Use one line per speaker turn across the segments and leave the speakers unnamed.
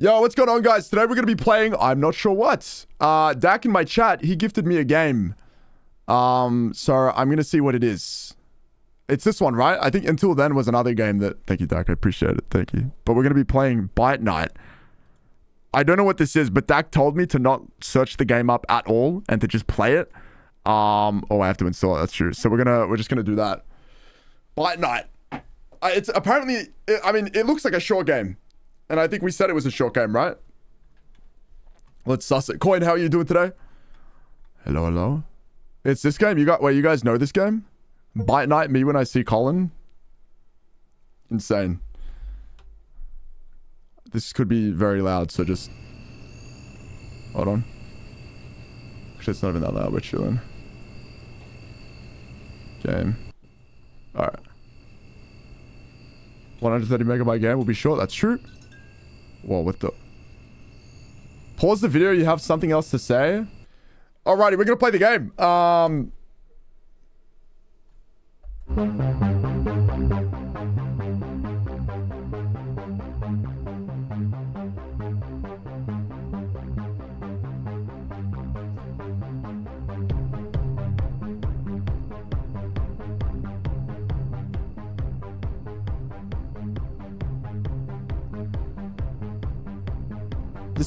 Yo, what's going on, guys? Today we're going to be playing I'm not sure what. Uh, Dak in my chat, he gifted me a game. Um, so I'm going to see what it is. It's this one, right? I think until then was another game that... Thank you, Dak. I appreciate it. Thank you. But we're going to be playing Bite Night. I don't know what this is, but Dak told me to not search the game up at all and to just play it. Um, oh, I have to install it. That's true. So we're gonna we're just gonna do that. Bite Night. Uh, it's apparently. I mean, it looks like a short game. And I think we said it was a short game, right? Let's suss it. Coin, how are you doing today? Hello, hello. It's this game. You got wait, you guys know this game? Bite night, me when I see Colin. Insane. This could be very loud, so just hold on. Actually, it's not even that loud. We're chilling. Game. Alright. 130 megabyte game will be short. That's true. Whoa, what the... Pause the video. You have something else to say? Alrighty, we're going to play the game. Um...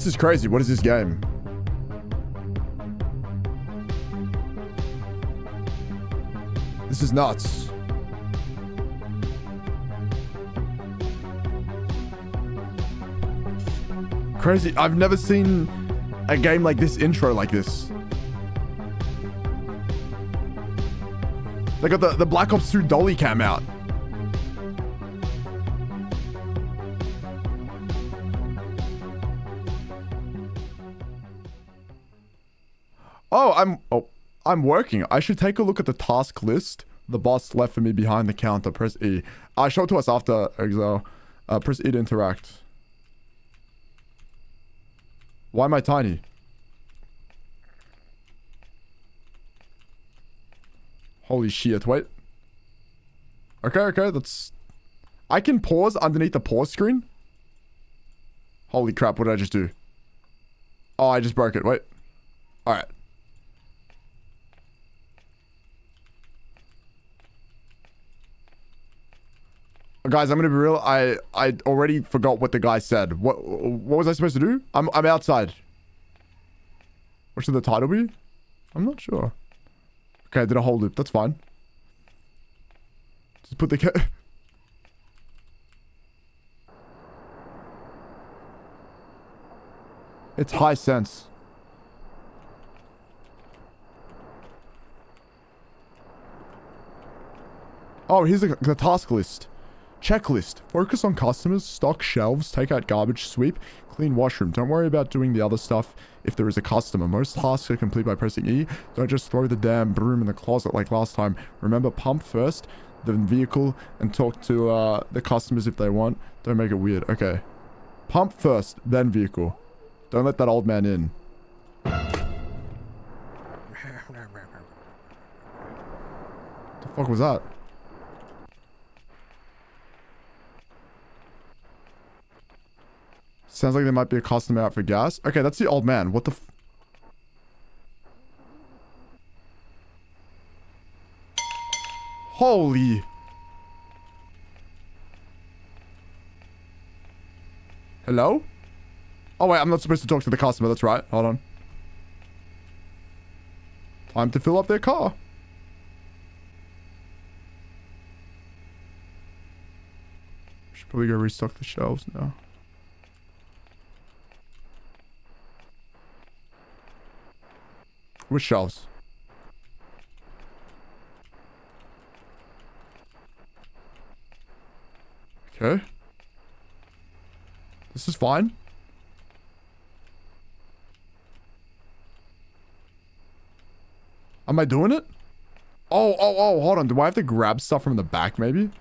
This is crazy. What is this game? This is nuts. Crazy. I've never seen a game like this intro like this. They got the, the Black Ops 2 dolly cam out. Oh, I'm oh, I'm working. I should take a look at the task list. The boss left for me behind the counter. Press E. I Uh, show it to us after Exile. Uh, press E to interact. Why am I tiny? Holy shit, wait. Okay, okay, that's... I can pause underneath the pause screen? Holy crap, what did I just do? Oh, I just broke it, wait. Alright. Guys, I'm gonna be real. I I already forgot what the guy said. What what was I supposed to do? I'm I'm outside. What should the title be? I'm not sure. Okay, I did a whole loop. That's fine. Just put the It's high sense. Oh, here's the, the task list. Checklist. Focus on customers, stock shelves, take out garbage, sweep, clean washroom. Don't worry about doing the other stuff if there is a customer. Most tasks are complete by pressing E. Don't just throw the damn broom in the closet like last time. Remember, pump first, then vehicle, and talk to uh, the customers if they want. Don't make it weird. Okay. Pump first, then vehicle. Don't let that old man in. What the fuck was that? Sounds like there might be a customer out for gas. Okay, that's the old man. What the Holy. Hello? Oh, wait, I'm not supposed to talk to the customer. That's right. Hold on. Time to fill up their car. Should probably go restock the shelves now. Which shelves? Okay. This is fine. Am I doing it? Oh, oh, oh, hold on. Do I have to grab stuff from the back, maybe?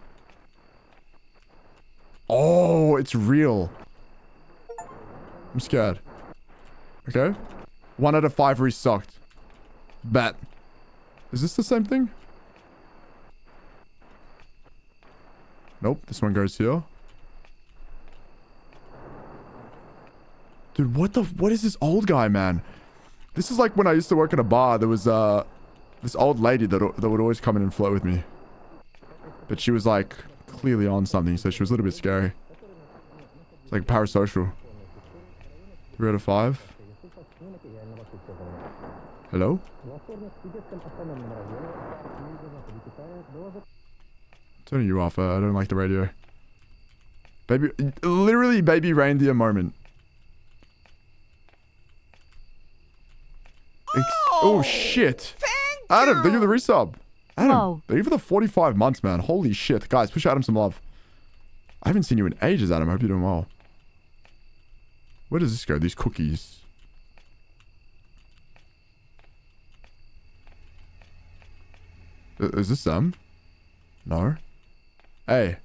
Oh, it's real. I'm scared. Okay. One out of five restocked. Bet. Is this the same thing? Nope, this one goes here. Dude, what the... What is this old guy, man? This is like when I used to work in a bar. There was, uh... This old lady that, that would always come in and flirt with me. But she was, like, clearly on something, so she was a little bit scary. It's like parasocial. Three out of five. Hello? Turning you off. Uh, I don't like the radio. Baby, literally baby reindeer moment. Ex oh, oh, shit. Adam, thank you for the resub. Adam, Whoa. thank you for the 45 months, man. Holy shit. Guys, push Adam some love. I haven't seen you in ages, Adam. I hope you're doing well. Where does this go? These cookies. Uh, is this them? No. Hey.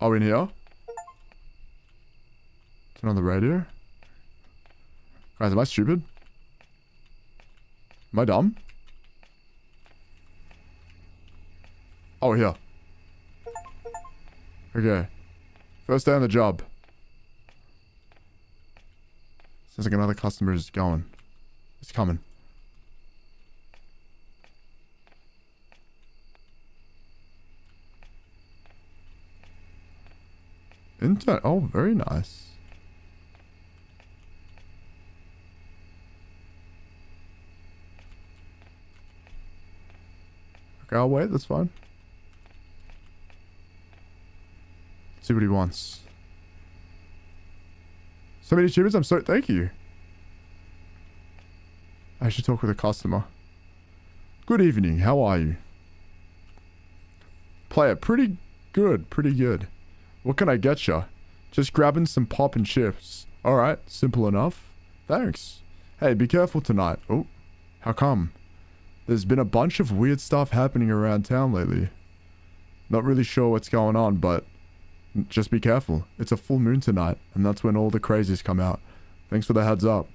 Are we in here? Turn on the radio. Guys, am I stupid? Am I dumb? Oh, here. Okay. First day on the job. Sounds like another customer is going. It's coming. Internet. Oh, very nice. Okay, I'll wait. That's fine. See what he wants. So many achievements. I'm so... Thank you. I should talk with a customer. Good evening. How are you? Player. Pretty good. Pretty good. What can I get you? Just grabbing some pop and chips. Alright, simple enough. Thanks. Hey, be careful tonight. Oh, how come? There's been a bunch of weird stuff happening around town lately. Not really sure what's going on, but just be careful. It's a full moon tonight, and that's when all the crazies come out. Thanks for the heads up.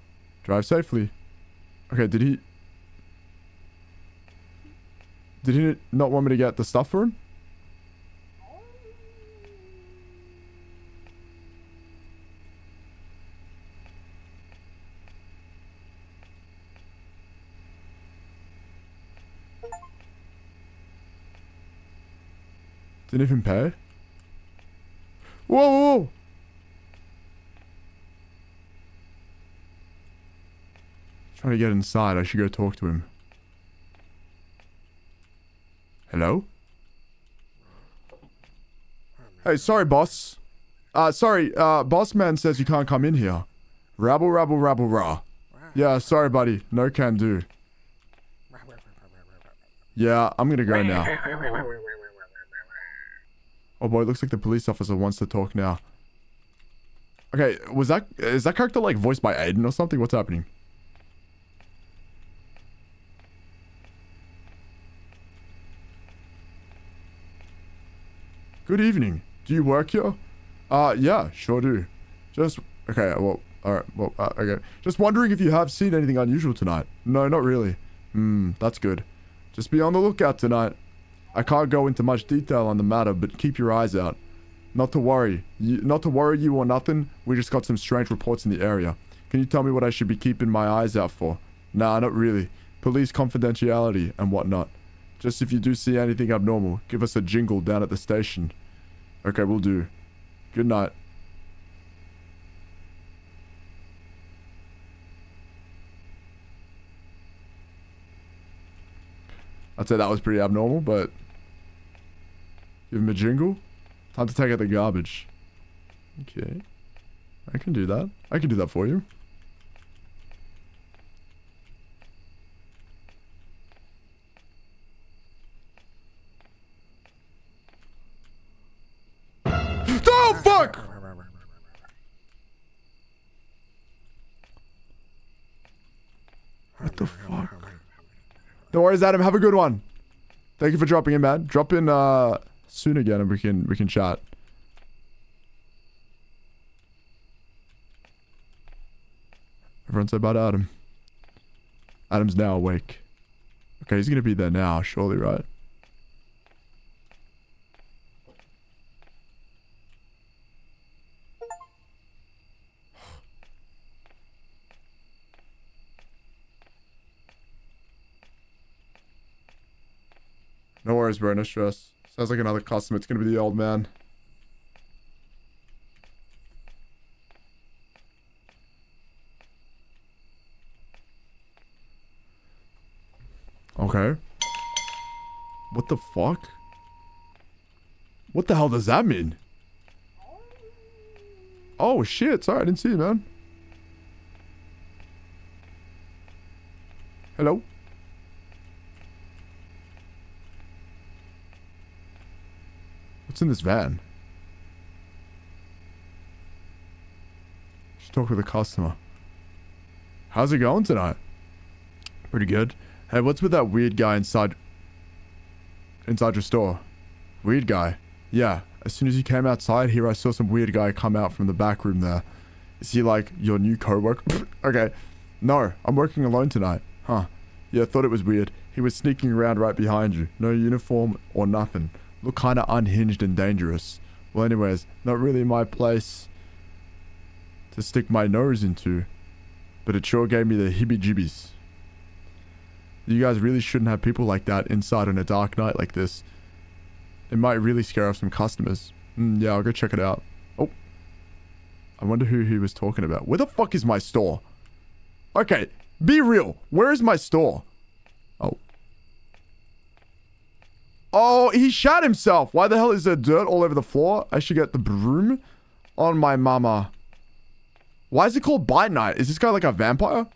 Drive safely. Okay, did he... Did he not want me to get the stuff for him? Didn't even pay? Whoa, whoa, whoa. Trying to get inside. I should go talk to him. Hello? Hey, sorry, boss. Uh, sorry, uh, boss man says you can't come in here. Rabble, rabble, rabble, rah. Yeah, sorry, buddy. No can do. Yeah, I'm gonna go now. Oh boy, it looks like the police officer wants to talk now. Okay, was that... Is that character, like, voiced by Aiden or something? What's happening? Good evening. Do you work here? Uh, yeah, sure do. Just... Okay, well... Alright, well, uh, okay. Just wondering if you have seen anything unusual tonight. No, not really. Hmm, that's good. Just be on the lookout tonight. I can't go into much detail on the matter, but keep your eyes out. Not to worry. You, not to worry you or nothing. We just got some strange reports in the area. Can you tell me what I should be keeping my eyes out for? Nah, not really. Police confidentiality and whatnot. Just if you do see anything abnormal, give us a jingle down at the station. Okay, we'll do. Good night. I'd say that was pretty abnormal, but Give him a jingle. Time to take out the garbage. Okay. I can do that. I can do that for you. oh, fuck! What the fuck? No worries, Adam. Have a good one. Thank you for dropping in, man. Drop in, uh soon again and we can we can chat. Everyone say bye to Adam. Adam's now awake. Okay, he's gonna be there now, surely, right? No worries, bro. No stress. Sounds like another customer. It's gonna be the old man. Okay. What the fuck? What the hell does that mean? Oh shit, sorry, I didn't see you, man. Hello? What's in this van? Should talk with a customer. How's it going tonight? Pretty good. Hey, what's with that weird guy inside inside your store? Weird guy. Yeah. As soon as you came outside here, I saw some weird guy come out from the back room there. Is he like your new co-worker? okay. No, I'm working alone tonight. Huh. Yeah, thought it was weird. He was sneaking around right behind you. No uniform or nothing. Looked kinda unhinged and dangerous. Well anyways, not really my place to stick my nose into. But it sure gave me the hibby-jibbies. You guys really shouldn't have people like that inside on a dark night like this. It might really scare off some customers. Mm, yeah, I'll go check it out. Oh. I wonder who he was talking about. Where the fuck is my store? Okay, be real. Where is my store? Oh. Oh, he shot himself. Why the hell is there dirt all over the floor? I should get the broom on my mama. Why is it called Bite Night? Is this guy like a vampire?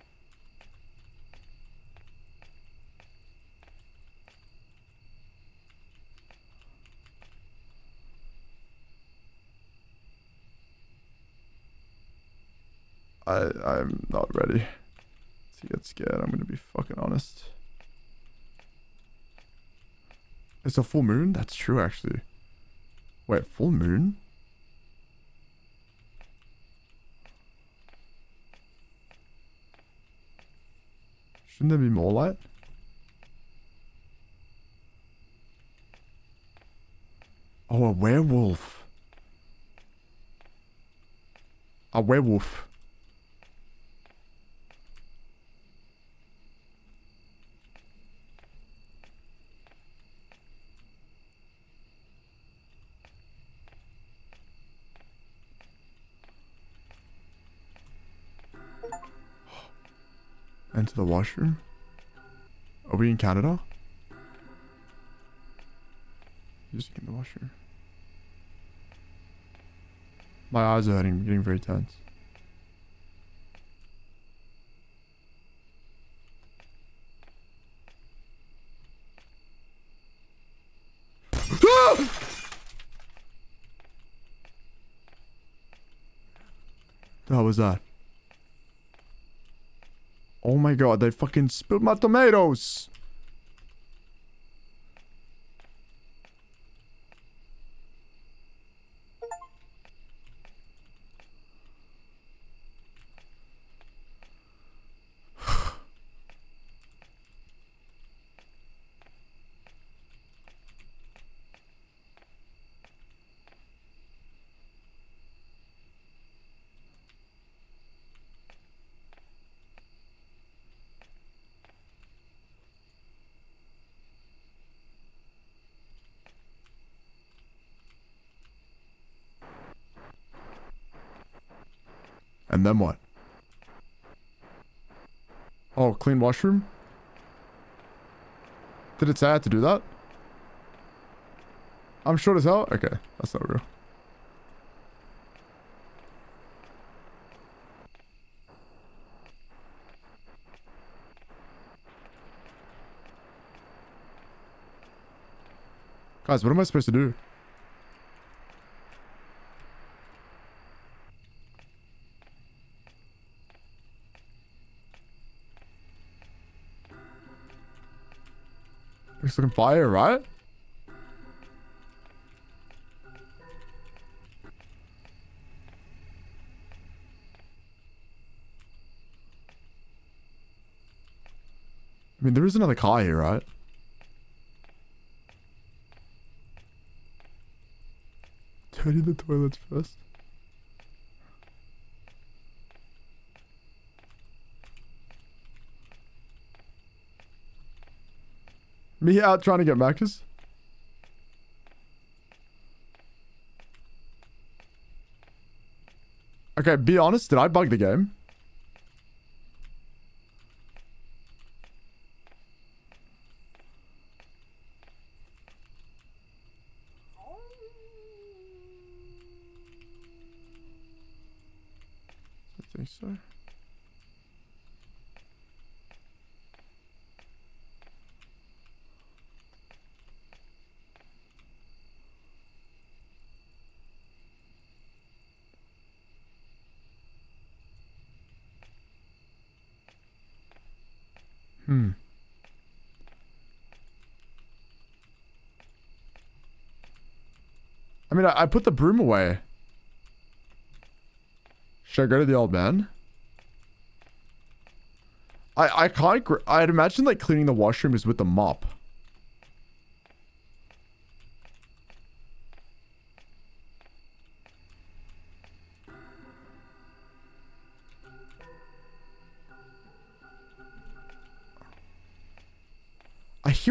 I, I'm not ready to get scared. I'm gonna be fucking honest. It's a full moon? That's true, actually. Wait, full moon? Shouldn't there be more light? Oh, a werewolf. A werewolf. Enter the washroom? Are we in Canada? Using the washroom. My eyes are hurting, getting very tense. How was that? Oh my god, they fucking spilled my tomatoes! And then what? Oh, clean washroom? Did it say I had to do that? I'm short as hell? Okay, that's not real. Guys, what am I supposed to do? Looks like fire, right? I mean, there is another car here, right? Dirty the toilets first. Me out trying to get Macus? Okay, be honest. Did I bug the game? Hmm. I mean, I, I put the broom away. Should I go to the old man? I I can't. I'd imagine like cleaning the washroom is with the mop.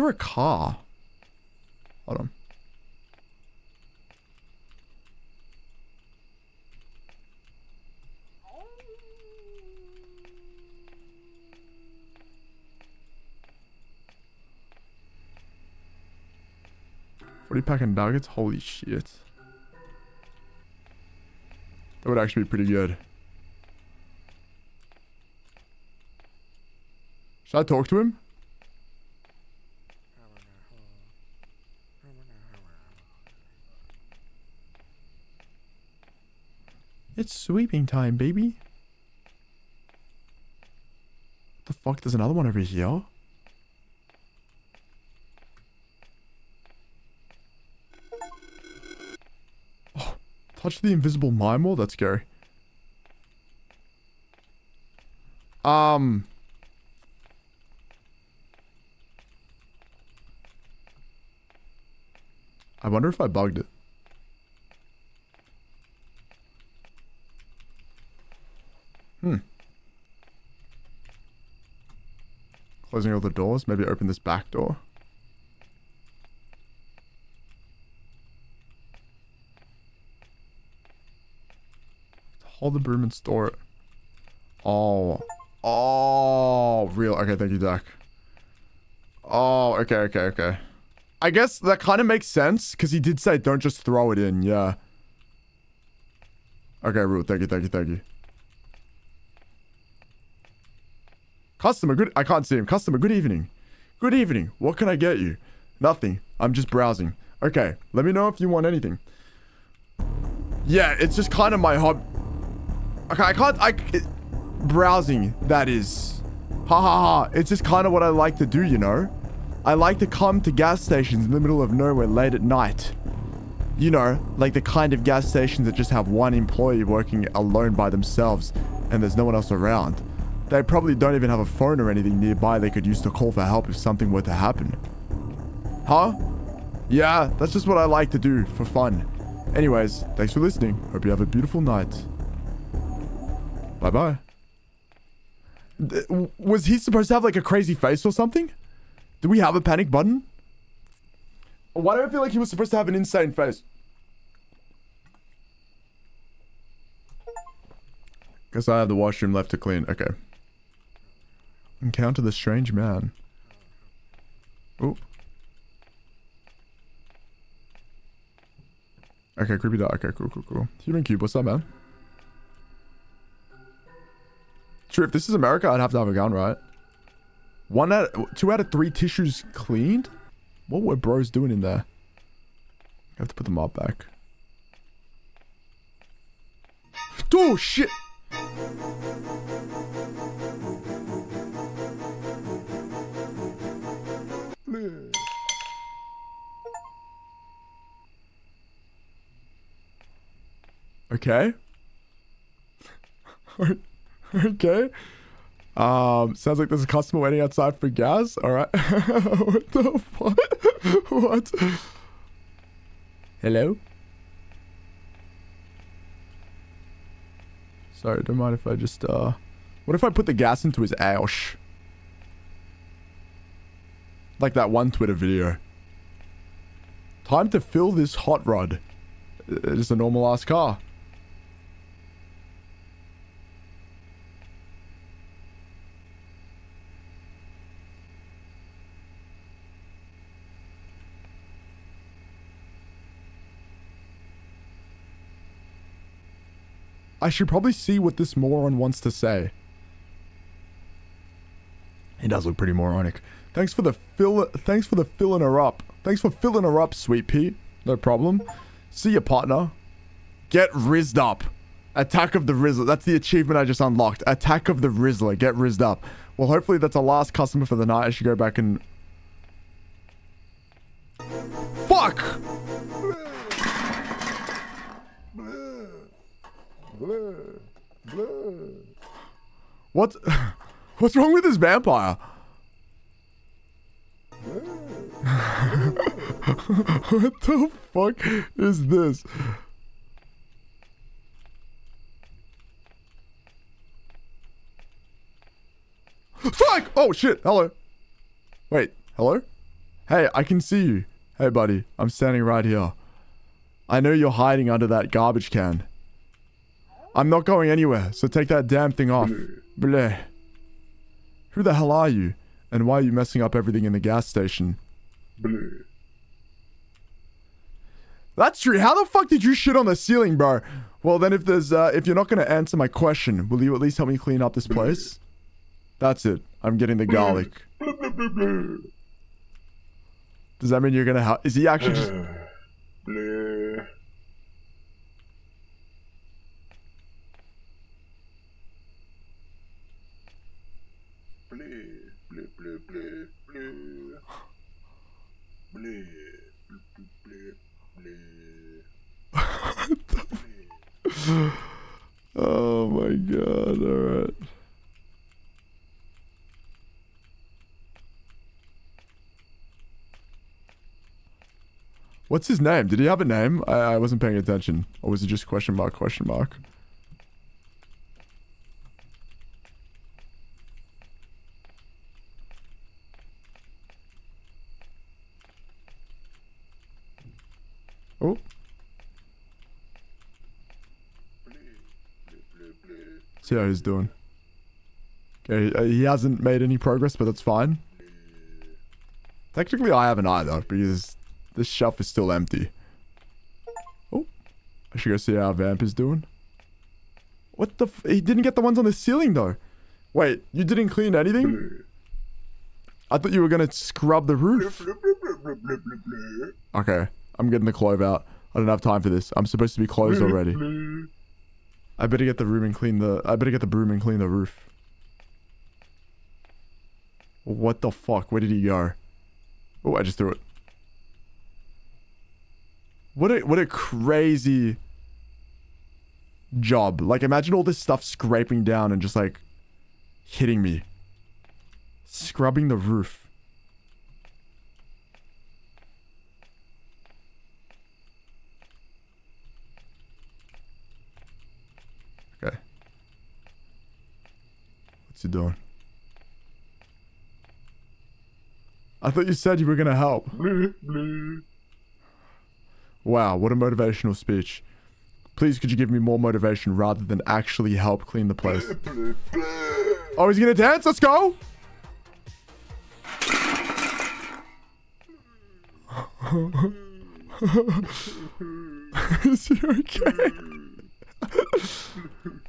Hear a car. Hold on. Forty pack of nuggets. Holy shit. That would actually be pretty good. Should I talk to him? It's sweeping time, baby. the fuck? There's another one over here. Oh, touch the invisible mime wall? That's scary. Um. I wonder if I bugged it. Hmm. Closing all the doors. Maybe open this back door. Hold the broom and store it. Oh. Oh, real. Okay, thank you, Dak. Oh, okay, okay, okay. I guess that kind of makes sense because he did say don't just throw it in. Yeah. Okay, Rule. Thank you, thank you, thank you. Customer, good. I can't see him. Customer, good evening. Good evening. What can I get you? Nothing. I'm just browsing. Okay, let me know if you want anything. Yeah, it's just kind of my hobby. Okay, I can't. I it, browsing. That is. Ha ha ha. It's just kind of what I like to do, you know. I like to come to gas stations in the middle of nowhere late at night. You know, like the kind of gas stations that just have one employee working alone by themselves and there's no one else around. They probably don't even have a phone or anything nearby they could use to call for help if something were to happen. Huh? Yeah, that's just what I like to do for fun. Anyways, thanks for listening. Hope you have a beautiful night. Bye-bye. Was he supposed to have like a crazy face or something? Do we have a panic button? Why do I feel like he was supposed to have an insane face? Guess I have the washroom left to clean. Okay. Encounter the strange man. Oh. Okay, creepy dog. Okay, cool, cool, cool. Human cube, what's up, man? True, if this is America, I'd have to have a gun, right? One out, two out of three tissues cleaned? What were bros doing in there? I have to put the mop back. Oh, shit! Okay. okay. Um, sounds like there's a customer waiting outside for gas. All right. what the fuck? what? Hello? Sorry, don't mind if I just, uh... What if I put the gas into his ash? Like that one Twitter video. Time to fill this hot rod. It's a normal ass car. I should probably see what this moron wants to say. He does look pretty moronic. Thanks for the fill. Thanks for the filling her up. Thanks for filling her up, sweet pea. No problem. See ya, partner. Get rizzed up. Attack of the Rizzler. That's the achievement I just unlocked. Attack of the Rizzler. Get rizzed up. Well, hopefully that's our last customer for the night. I should go back and... Fuck! What? What's wrong with this vampire? what the fuck is this? Fuck! Oh shit, hello. Wait, hello? Hey, I can see you. Hey buddy, I'm standing right here. I know you're hiding under that garbage can. I'm not going anywhere, so take that damn thing off. Bleh. Who the hell are you? And why are you messing up everything in the gas station? Bleh. That's true. How the fuck did you shit on the ceiling, bro? Well, then if there's, uh, if you're not going to answer my question, will you at least help me clean up this place? That's it. I'm getting the garlic. Does that mean you're going to help? Is he actually just... oh my god, alright. What's his name? Did he have a name? I, I wasn't paying attention. Or was it just question mark, question mark? Oh. See how he's doing. Okay, uh, he hasn't made any progress, but that's fine. Technically, I haven't either, because this shelf is still empty. Oh, I should go see how Vamp is doing. What the He didn't get the ones on the ceiling, though. Wait, you didn't clean anything? I thought you were going to scrub the roof. Okay, I'm getting the clove out. I don't have time for this. I'm supposed to be closed already. I better get the room and clean the... I better get the broom and clean the roof. What the fuck? Where did he go? Oh, I just threw it. What a, what a crazy job. Like, imagine all this stuff scraping down and just, like, hitting me. Scrubbing the roof. He doing? I thought you said you were gonna help. wow, what a motivational speech. Please, could you give me more motivation rather than actually help clean the place? oh, he's gonna dance? Let's go! Is he okay?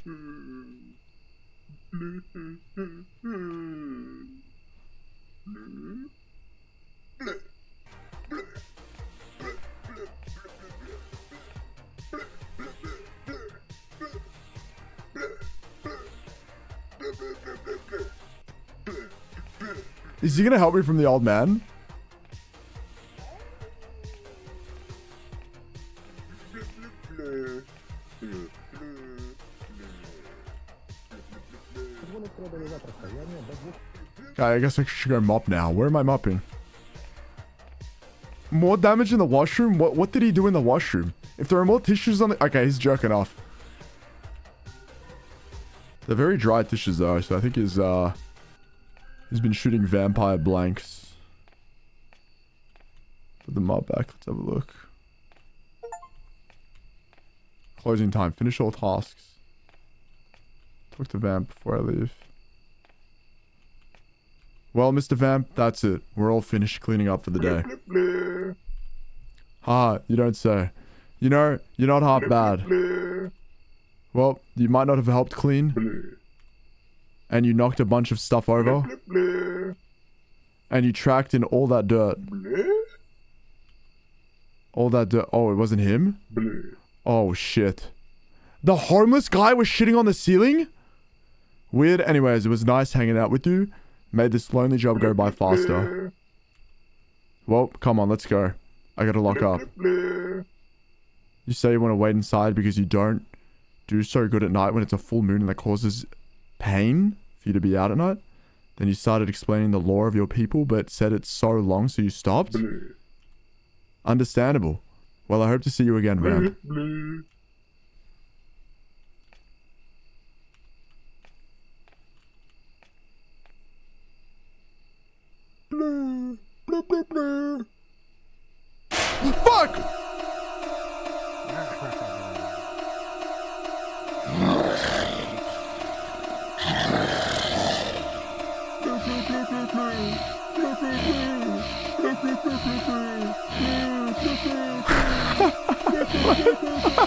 Is he gonna help me from the old man? I guess I should go mop now. Where am I mopping? More damage in the washroom? What what did he do in the washroom? If there are more tissues on the... Okay, he's jerking off. They're very dry tissues though, so I think he's, uh... He's been shooting vampire blanks. Put the mob back. Let's have a look. Closing time. Finish all tasks. Talk to Vamp before I leave. Well, Mr. Vamp, that's it. We're all finished cleaning up for the day. Ha, you don't say. You know, you're not half bad. Well, you might not have helped clean. And you knocked a bunch of stuff over. And you tracked in all that dirt. All that dirt. Oh, it wasn't him? Oh, shit. The homeless guy was shitting on the ceiling? Weird. Anyways, it was nice hanging out with you. Made this lonely job go by faster. Well, come on, let's go. I gotta lock up. You say you want to wait inside because you don't do so good at night when it's a full moon and that causes pain for you to be out at night. Then you started explaining the lore of your people, but said it's so long, so you stopped. Understandable. Well, I hope to see you again, Vamp. Fuck!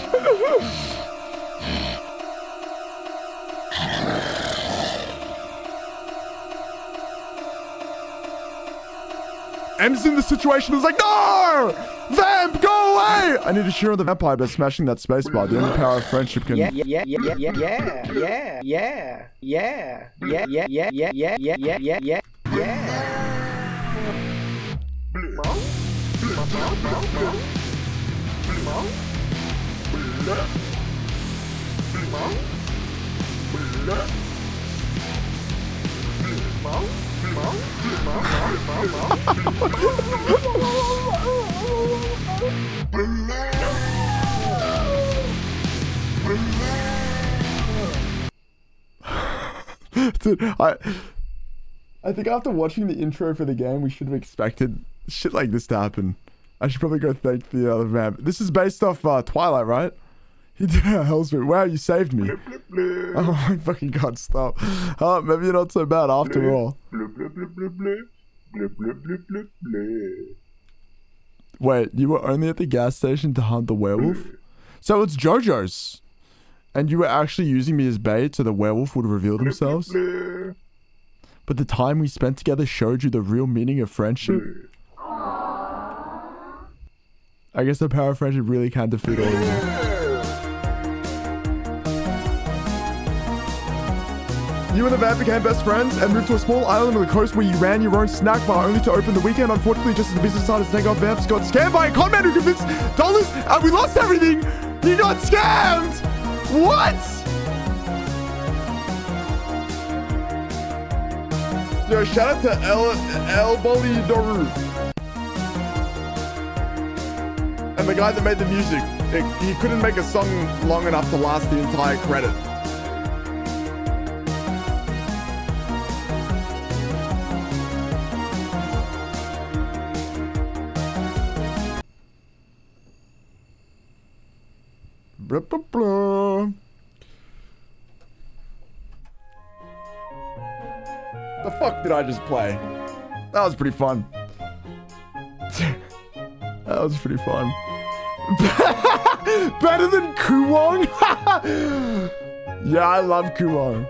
M's in the situation is like, no! Vamp, go away! I need to share the vampire by smashing that spacebar. The only power of friendship can.
Yeah, yeah, yeah, yeah, yeah, yeah, yeah, yeah, yeah, yeah, yeah, yeah, yeah, yeah, yeah, yeah, yeah, yeah.
Dude, I, I think after watching the intro for the game, we should have expected shit like this to happen. I should probably go thank the other vamp. This is based off uh, Twilight, right? He did a hell's Wow, you saved me. Oh my fucking god, stop. Oh, maybe you're not so bad after all. Wait, you were only at the gas station to hunt the werewolf? So it's JoJo's. And you were actually using me as bait so the werewolf would reveal themselves? But the time we spent together showed you the real meaning of friendship? I guess the power of friendship really can defeat all evil. You and the van became best friends and moved to a small island on the coast where you ran your own snack bar only to open the weekend. Unfortunately, just as the business started to take off, Vamps got scammed by a con man who convinced dollars and we lost everything. He got scammed. What? Yo, shout out to El El Boli Doru. And the guy that made the music, he couldn't make a song long enough to last the entire credit. The fuck did I just play? That was pretty fun. that was pretty fun. Better than Kuwong? yeah, I love Kuwong.